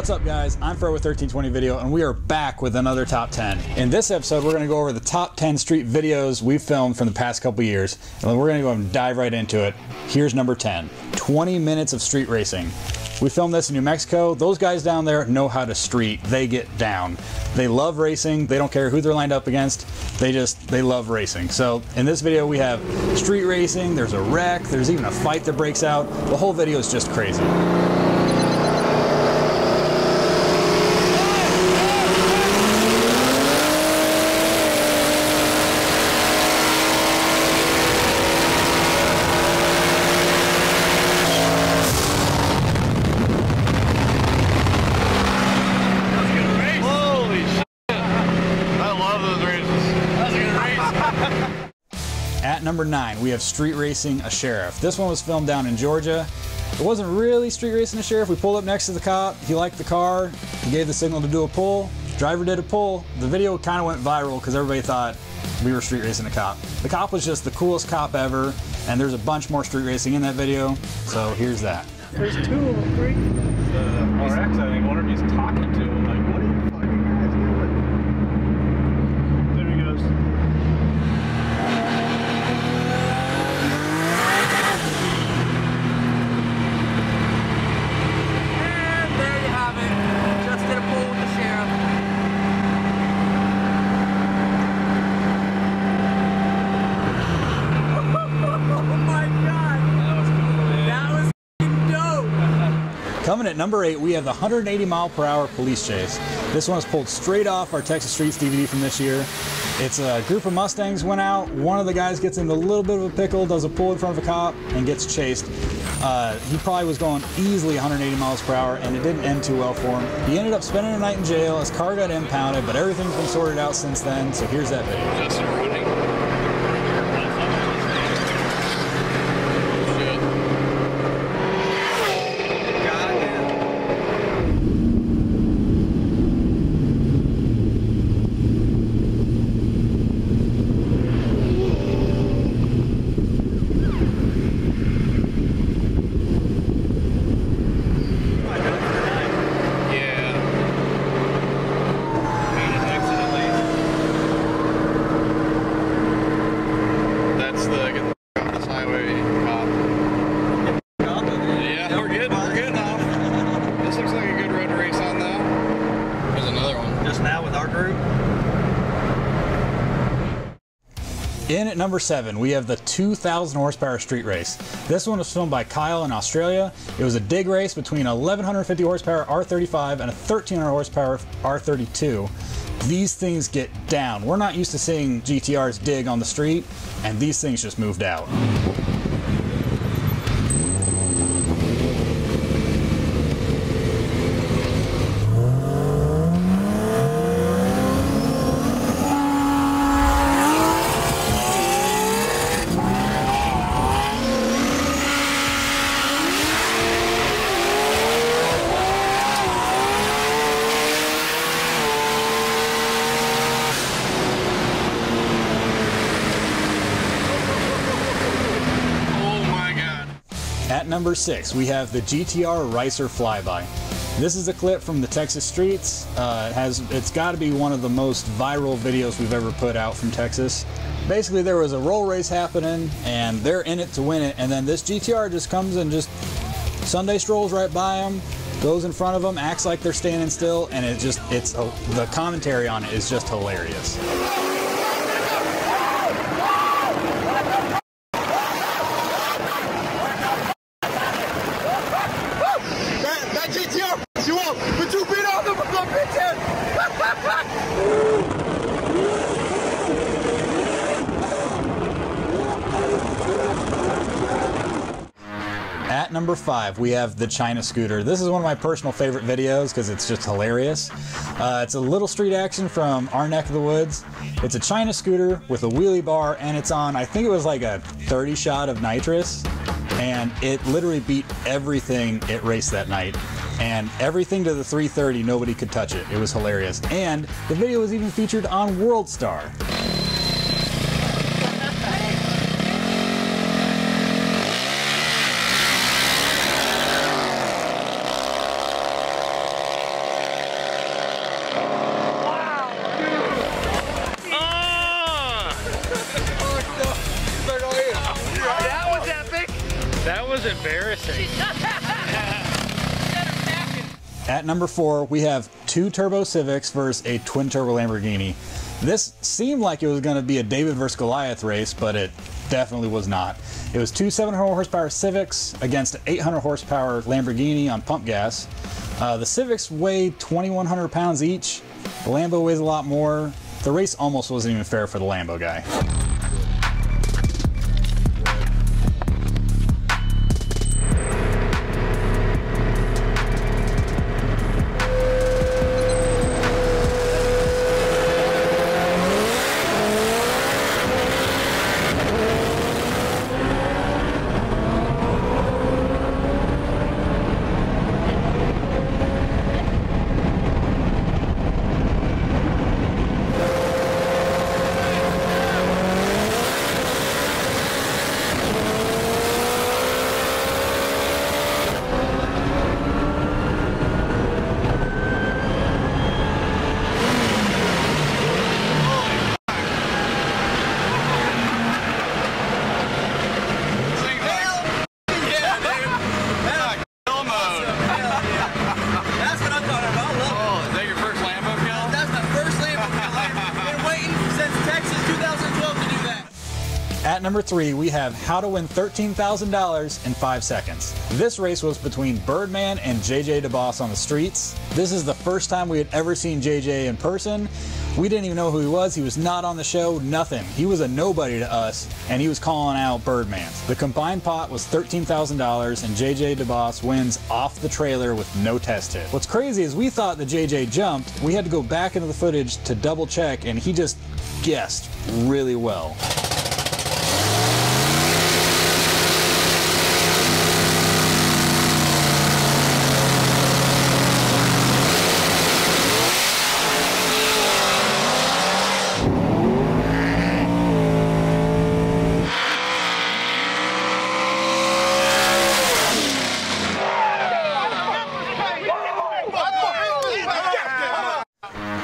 What's up, guys? I'm Fred with 1320 Video, and we are back with another top 10. In this episode, we're going to go over the top 10 street videos we've filmed from the past couple years, and we're going to go and dive right into it. Here's number 10 20 minutes of street racing. We filmed this in New Mexico. Those guys down there know how to street. They get down. They love racing. They don't care who they're lined up against. They just, they love racing. So in this video, we have street racing. There's a wreck. There's even a fight that breaks out. The whole video is just crazy. Holy shit. I love those races. That's a good race. At number nine, we have Street Racing a Sheriff. This one was filmed down in Georgia. It wasn't really street racing a sheriff. We pulled up next to the cop. He liked the car. He gave the signal to do a pull. Driver did a pull. The video kind of went viral because everybody thought we were street racing a cop. The cop was just the coolest cop ever, and there's a bunch more street racing in that video. So here's that. There's two of them, three. The uh, RX, I think one of them's talking to him. Like, what are you fucking guys doing? There he goes. And there you have it. Just did a pull with the sheriff. Oh my god. That was f***ing dope. Coming at number eight, we have the 180 mile per hour police chase. This one was pulled straight off our Texas Streets DVD from this year. It's a group of Mustangs went out. One of the guys gets into a little bit of a pickle, does a pull in front of a cop, and gets chased. Uh, he probably was going easily 180 miles per hour, and it didn't end too well for him. He ended up spending a night in jail. His car got impounded, but everything's been sorted out since then. So here's that video. Just running. Yeah. Made an exit at least. That's the get the off this highway cop. Yeah, we're good. We're good now. This looks like a good road to race on though. There's another one. Just now with our group. In at number seven, we have the 2,000 horsepower street race. This one was filmed by Kyle in Australia. It was a dig race between a 1150 horsepower R35 and a 1300 horsepower R32. These things get down. We're not used to seeing GTRs dig on the street, and these things just moved out. Oh my god. At number six, we have the GTR Ricer Flyby. This is a clip from the Texas streets. Uh, it has, it's got to be one of the most viral videos we've ever put out from Texas. Basically, there was a roll race happening, and they're in it to win it, and then this GTR just comes and just Sunday strolls right by them, goes in front of them, acts like they're standing still, and it just, it's the commentary on it is just hilarious. That, that GTR f***s you up, but you beat all them little bitches. Number five, we have the China Scooter. This is one of my personal favorite videos because it's just hilarious. Uh, it's a little street action from our neck of the woods. It's a China Scooter with a wheelie bar, and it's on, I think it was like a 30 shot of nitrous, and it literally beat everything it raced that night. And everything to the 330, nobody could touch it. It was hilarious. And the video was even featured on World Star. Was embarrassing. At number four, we have two turbo Civics versus a twin turbo Lamborghini. This seemed like it was going to be a David versus Goliath race, but it definitely was not. It was two 700 horsepower Civics against an 800 horsepower Lamborghini on pump gas. Uh, the Civics weighed 2,100 pounds each. The Lambo weighs a lot more. The race almost wasn't even fair for the Lambo guy. At number three, we have How to Win $13,000 in 5 Seconds. This race was between Birdman and JJ Da Boss on the streets. This is the first time we had ever seen JJ in person. We didn't even know who he was. He was not on the show, nothing. He was a nobody to us, and he was calling out Birdman. The combined pot was $13,000, and JJ Da Boss wins off the trailer with no test hit. What's crazy is we thought that JJ jumped. We had to go back into the footage to double check, and he just guessed really well.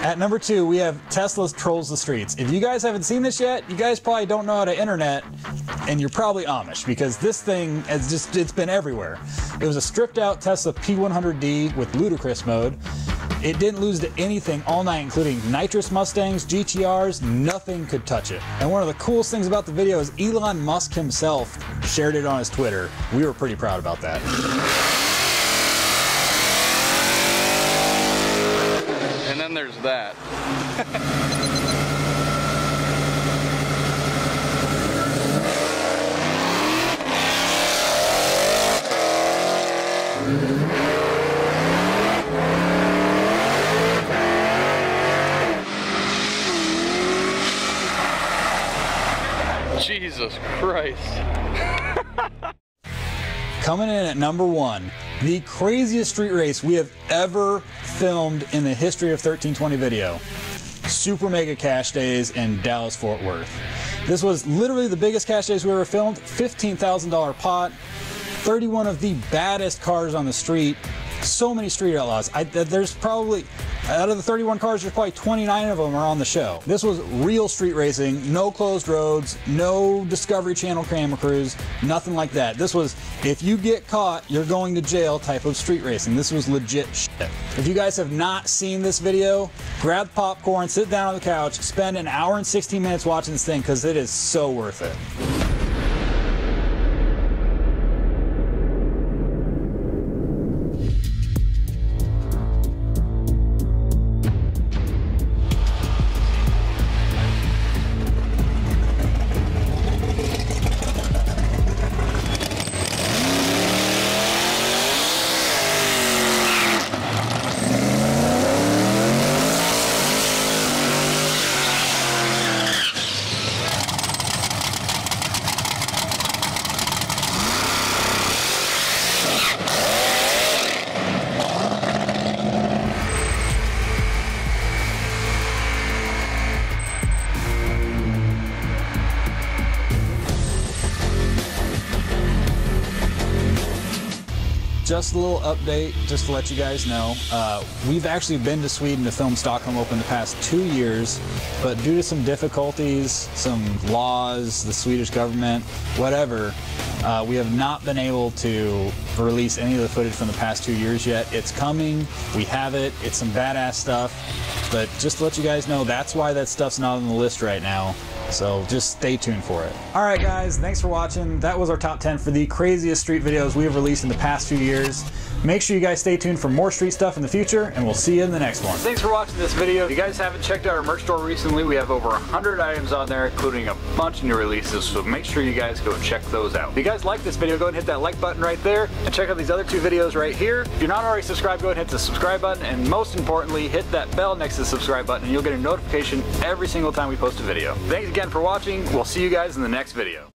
At number two, we have Tesla trolls the streets. If you guys haven't seen this yet, you guys probably don't know how to internet, and you're probably Amish because this thing has just it's been everywhere. It was a stripped out Tesla P100D with ludicrous mode. It didn't lose to anything all night, including nitrous Mustangs, GTRs, nothing could touch it. And one of the coolest things about the video is Elon Musk himself shared it on his Twitter. We were pretty proud about that. And then there's that. Jesus Christ. Coming in at number one, the craziest street race we have ever filmed in the history of 1320 video. Super Mega Cash Days in Dallas Fort Worth. This was literally the biggest cash days we ever filmed. $15,000 pot, 31 of the baddest cars on the street, so many street outlaws. I, there's probably, out of the 31 cars, there's probably 29 of them are on the show. This was real street racing, no closed roads, no Discovery Channel camera crews, nothing like that. This was, if you get caught, you're going to jail type of street racing. This was legit shit. If you guys have not seen this video, grab popcorn, sit down on the couch, spend an hour and 16 minutes watching this thing because it is so worth it. Just a little update, just to let you guys know. Uh, we've actually been to Sweden to film Stockholm Open the past two years, but due to some difficulties, some laws, the Swedish government, whatever, Uh, we have not been able to release any of the footage from the past two years yet. It's coming. We have it. It's some badass stuff. But just to let you guys know, that's why that stuff's not on the list right now. So just stay tuned for it. All right, guys, thanks for watching. That was our top 10 for the craziest street videos we have released in the past few years. Make sure you guys stay tuned for more street stuff in the future, and we'll see you in the next one. Thanks for watching this video. If you guys haven't checked out our merch store recently, we have over 100 items on there, including a bunch of new releases, so make sure you guys go check those out. If you guys like this video, go and hit that like button right there, and check out these other two videos right here. If you're not already subscribed, go ahead and hit the subscribe button, and most importantly, hit that bell next to the subscribe button, and you'll get a notification every single time we post a video. Thanks again for watching. We'll see you guys in the next video.